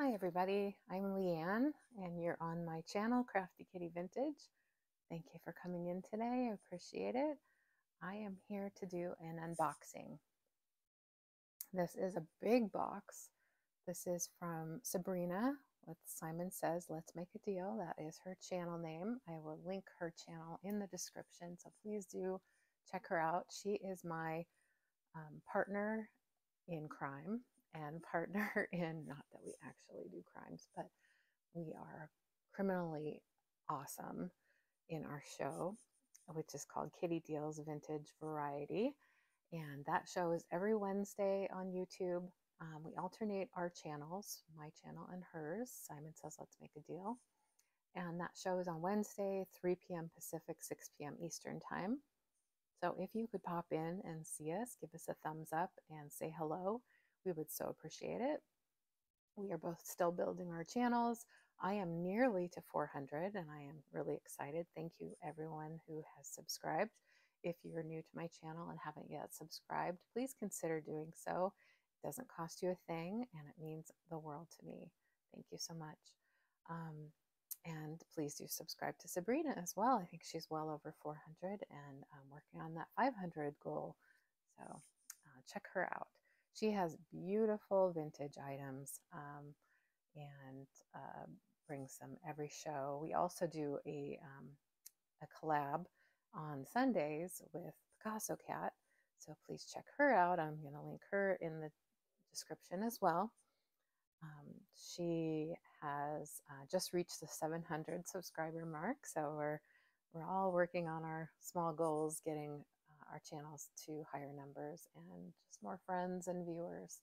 Hi everybody, I'm LeAnne and you're on my channel, Crafty Kitty Vintage. Thank you for coming in today, I appreciate it. I am here to do an unboxing. This is a big box. This is from Sabrina with Simon Says Let's Make a Deal. That is her channel name. I will link her channel in the description, so please do check her out. She is my um, partner in crime and partner in not that we actually do crimes, but we are criminally awesome in our show, which is called Kitty Deals Vintage Variety. And that show is every Wednesday on YouTube. Um, we alternate our channels, my channel and hers. Simon says, let's make a deal. And that show is on Wednesday, 3 p.m. Pacific, 6 p.m. Eastern Time. So if you could pop in and see us, give us a thumbs up and say hello, we would so appreciate it. We are both still building our channels. I am nearly to 400 and I am really excited. Thank you everyone who has subscribed. If you're new to my channel and haven't yet subscribed, please consider doing so. It doesn't cost you a thing and it means the world to me. Thank you so much. Um, and please do subscribe to Sabrina as well. I think she's well over 400 and I'm working on that 500 goal. So uh, check her out. She has beautiful vintage items um, and uh, brings them every show. We also do a, um, a collab on Sundays with Picasso Cat. So please check her out. I'm going to link her in the description as well. Um, she has uh, just reached the 700 subscriber mark, so we're we're all working on our small goals, getting our channels to higher numbers and just more friends and viewers.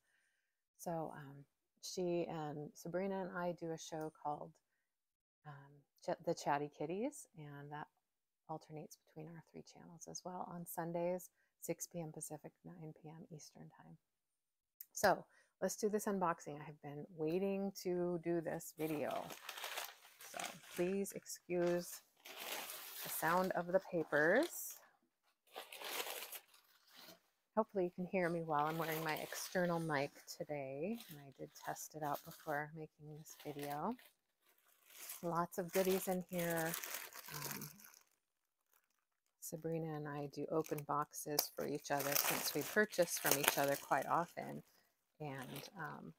So um, she and Sabrina and I do a show called um, Ch- The Chatty Kitties, and that alternates between our three channels as well on Sundays, 6 p.m. Pacific, 9 p.m. Eastern Time. So let's do this unboxing. I have been waiting to do this video. So please excuse the sound of the papers. Hopefully you can hear me well. I'm wearing my external mic today, and I did test it out before making this video. Lots of goodies in here. Um, Sabrina and I do open boxes for each other since we purchase from each other quite often. And um,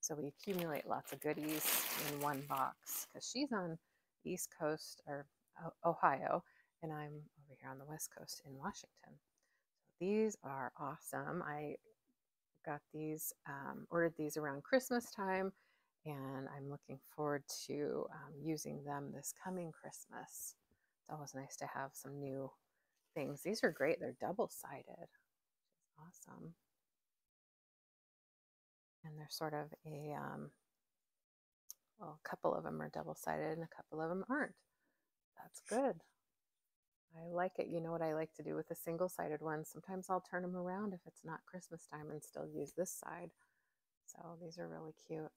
so we accumulate lots of goodies in one box because she's on East Coast or Ohio, and I'm over here on the West Coast in Washington. These are awesome. I got these, um, ordered these around Christmas time, and I'm looking forward to um, using them this coming Christmas. It's always nice to have some new things. These are great. They're double sided, awesome. And they're sort of a, um, well, a couple of them are double sided and a couple of them aren't. That's good. I like it. You know what I like to do with the single-sided ones? Sometimes I'll turn them around if it's not Christmas time and still use this side. So these are really cute.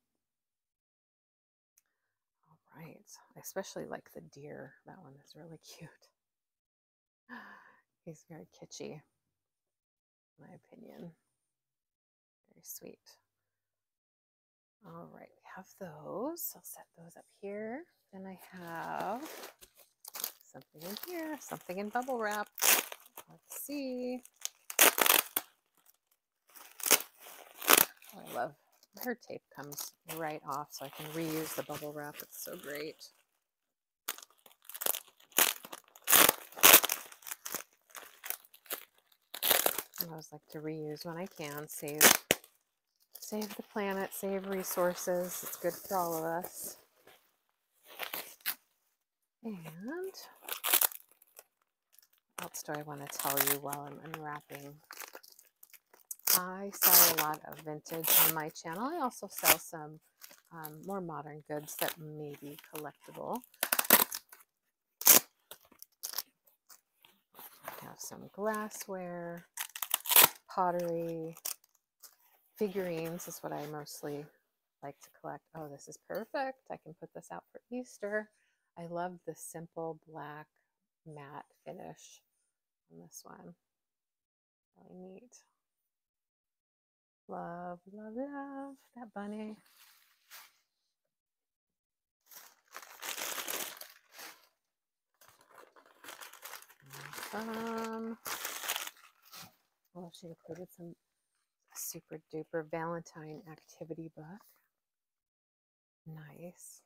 All right. I especially like the deer. That one is really cute. He's very kitschy, in my opinion. Very sweet. All right, we have those. I'll set those up here. Then I have something in here, something in bubble wrap. Let's see. Oh, I love her tape comes right off so I can reuse the bubble wrap. It's so great. I always like to reuse when I can, save save the planet, save resources. It's good for all of us. And else do I want to tell you while I'm unwrapping? I sell a lot of vintage on my channel. I also sell some um, more modern goods that may be collectible. I have some glassware, pottery, figurines is what I mostly like to collect. Oh, this is perfect. I can put this out for Easter. I love the simple black matte finish on this one. Really neat. Love, love, love that bunny. Awesome. Well, she included some super duper Valentine activity book. Nice.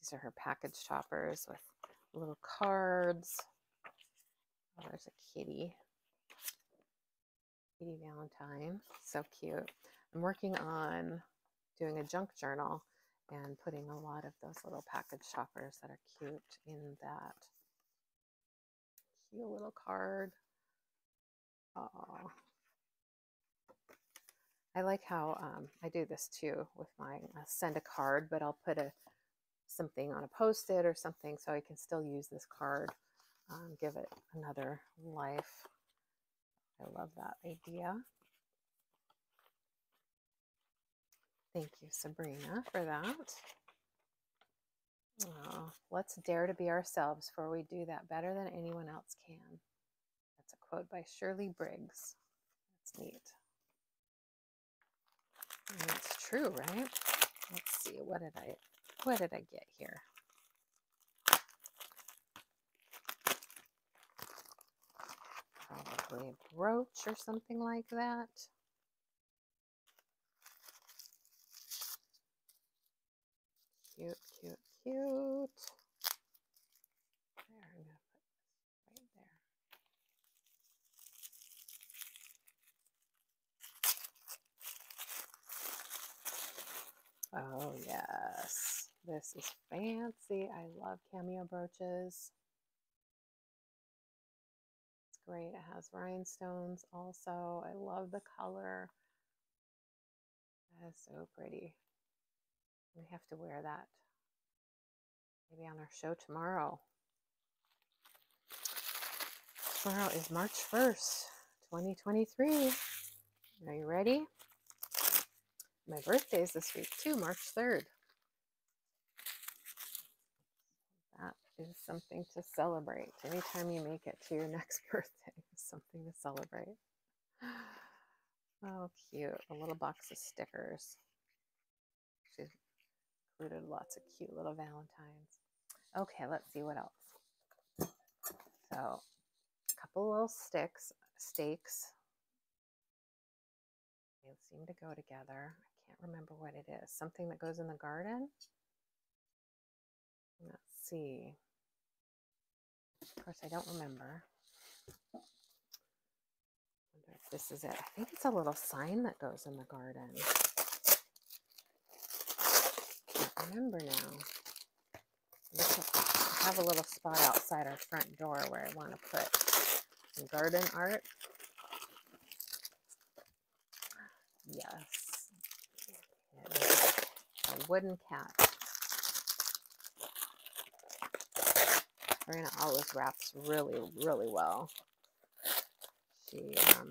These are her package toppers with little cards. Oh, there's a kitty. Kitty Valentine. So cute. I'm working on doing a junk journal and putting a lot of those little package shoppers that are cute in that cute little card. Oh, I like how um, I do this too with my send a card, but I'll put a something on a post-it or something so I can still use this card, um, give it another life. I love that idea. Thank you, Sabrina, for that. Oh, let's dare to be ourselves, for we do that better than anyone else can. That's a quote by Shirley Briggs. That's neat. And it's true, right? Let's see, what did I what did I get here? Brooch or something like that. Cute, cute, cute. There, I'm going to put this right there. Oh, yes. This is fancy. I love cameo brooches. Great. It has rhinestones also. I love the color. That is so pretty. We have to wear that maybe on our show tomorrow. Tomorrow is March 1st, 2023. Are you ready? My birthday is this week too, March 3rd. That is something to celebrate. Anytime you make it to your next birthday is something to celebrate. Oh, cute. A little box of stickers. She included lots of cute little Valentines. Okay, let's see what else. So, a couple little sticks, stakes. They seem to go together. I can't remember what it is. Something that goes in the garden? Let's see. Of course, I don't remember. wonder if this is it. I think it's a little sign that goes in the garden. I remember now. I have a little spot outside our front door where I want to put some garden art. Yes. A wooden cat. Sabrina always wraps really, really well. She, um,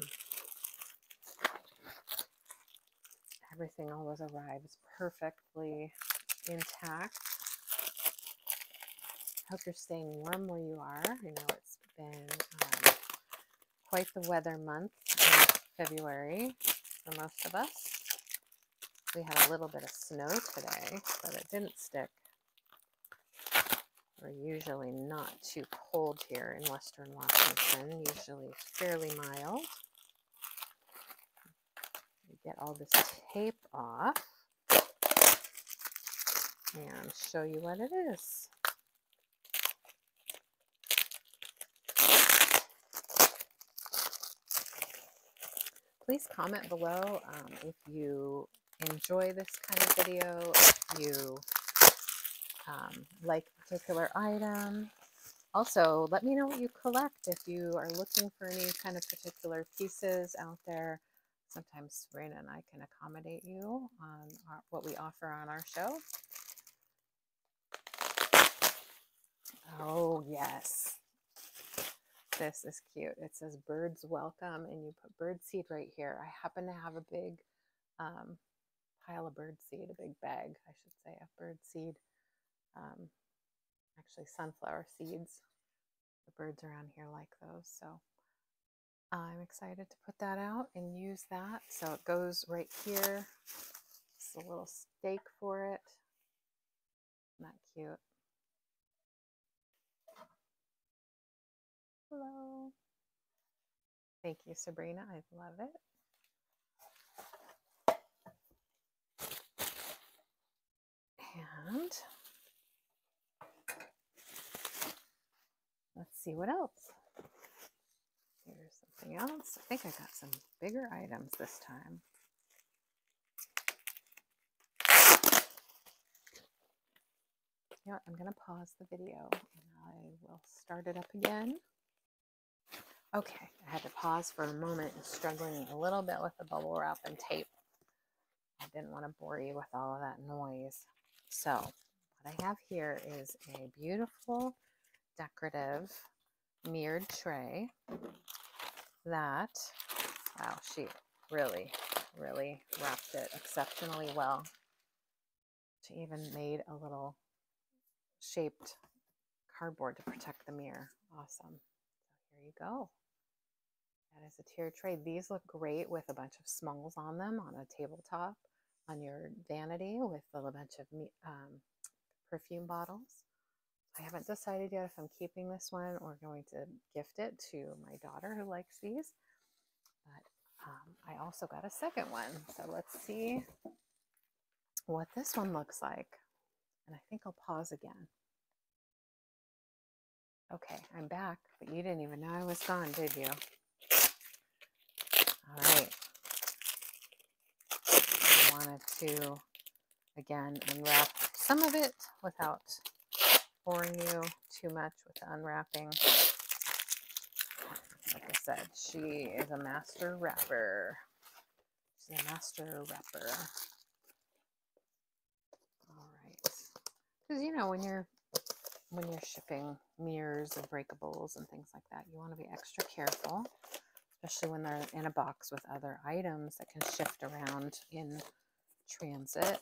everything always arrives perfectly intact. Hope you're staying warm where you are. I know it's been um, quite the weather month in February for most of us. We had a little bit of snow today, but it didn't stick. We're usually not too cold here in Western Washington, usually fairly mild. Get all this tape off and show you what it is. Please comment below um, if you enjoy this kind of video, if you um, like particular item. Also, let me know what you collect if you are looking for any kind of particular pieces out there. Sometimes Sabrina and I can accommodate you on our, what we offer on our show. Oh, yes. This is cute. It says birds welcome, and you put bird seed right here. I happen to have a big um, pile of bird seed, a big bag, I should say, of bird seed. Um, actually, sunflower seeds. The birds around here like those. So I'm excited to put that out and use that. So it goes right here. It's a little stake for it. That cute? Hello. Thank you, Sabrina. I love it. And let's see what else. Here's something else. I think I got some bigger items this time. You know what? I'm going to pause the video and I will start it up again. Okay, I had to pause for a moment and struggling a little bit with the bubble wrap and tape. I didn't want to bore you with all of that noise. So what I have here is a beautiful decorative mirrored tray that, wow, she really, really wrapped it exceptionally well. She even made a little shaped cardboard to protect the mirror. Awesome. So here you go. That is a tier tray. These look great with a bunch of smalls on them on a tabletop on your vanity with a bunch of um, perfume bottles. I haven't decided yet if I'm keeping this one or going to gift it to my daughter who likes these. But um, I also got a second one. So let's see what this one looks like. And I think I'll pause again. Okay, I'm back, but you didn't even know I was gone, did you? All right. I wanted to, again, unwrap some of it without boring you too much with the unwrapping. Like I said, she is a master wrapper. She's a master wrapper. All right. Because, you know, when you're when you're shipping mirrors and breakables and things like that, you want to be extra careful especially when they're in a box with other items that can shift around in transit.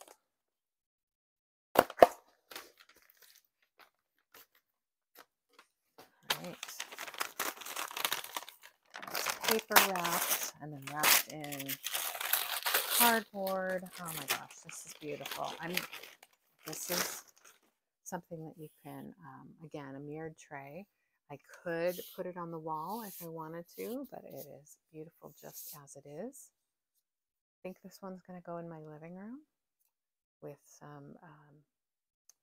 Paper wrapped and then wrapped in cardboard. Oh my gosh, this is beautiful. I'm this is something that you can um, again a mirrored tray I could put it on the wall if I wanted to, but it is beautiful just as it is. I think this one's going to go in my living room with some um,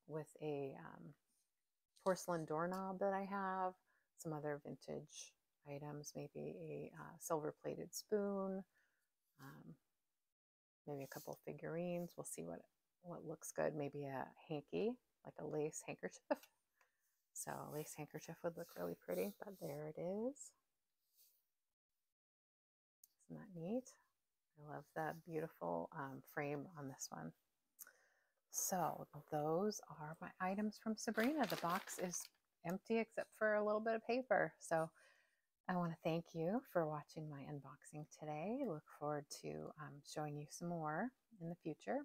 with a um, porcelain doorknob that I have, some other vintage items, maybe a uh, silver plated spoon, um, maybe a couple figurines. We'll see what what looks good. Maybe a hanky, like a lace handkerchief. So a lace handkerchief would look really pretty, but there it is. Isn't that neat? I love that beautiful um, frame on this one. So those are my items from Sabrina. The box is empty except for a little bit of paper. So I want to thank you for watching my unboxing today. Look forward to um, showing you some more in the future.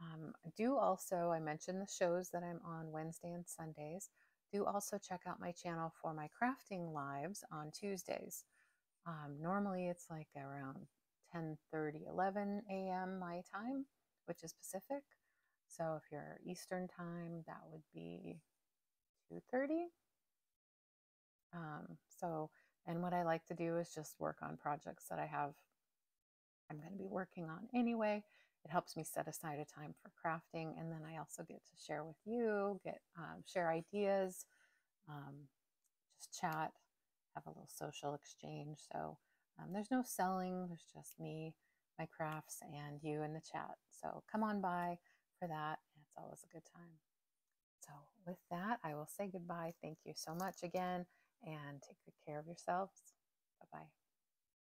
Um, do also, I mentioned the shows that I'm on Wednesday and Sundays do also check out my channel for my crafting lives on Tuesdays. Um, normally it's like around 10 30, 11 a.m. my time, which is Pacific. So if you're Eastern time, that would be 2:30. Um, so, and what I like to do is just work on projects that I have. I'm going to be working on anyway. It helps me set aside a time for crafting, and then I also get to share with you, get um, share ideas, um, just chat, have a little social exchange. So um, there's no selling, there's just me, my crafts, and you in the chat. So come on by for that. It's always a good time. So with that, I will say goodbye. Thank you so much again, and take good care of yourselves. Bye bye.